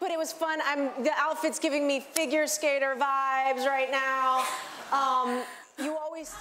but it was fun. I'm the outfit's giving me figure skater vibes right now. Um, you always.